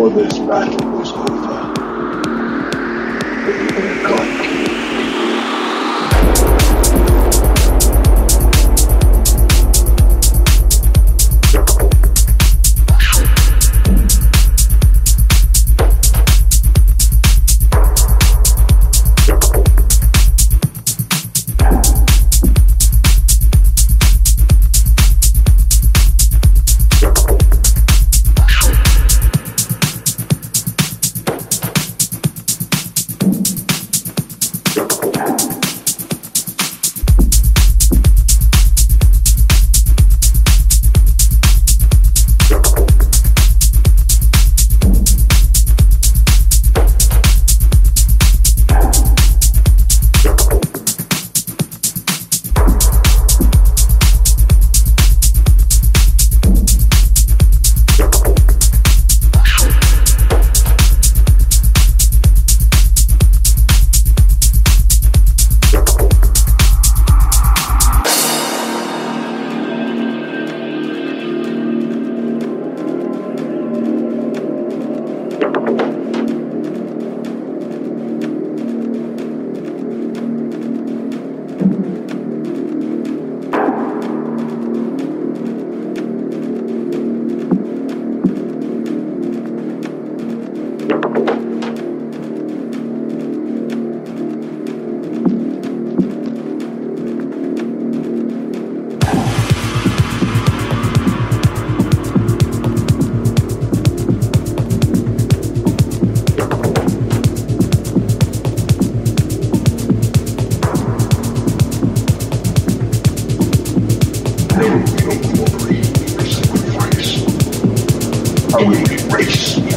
Before this battle was over, they were gone. No glory for sacrifice. I will erase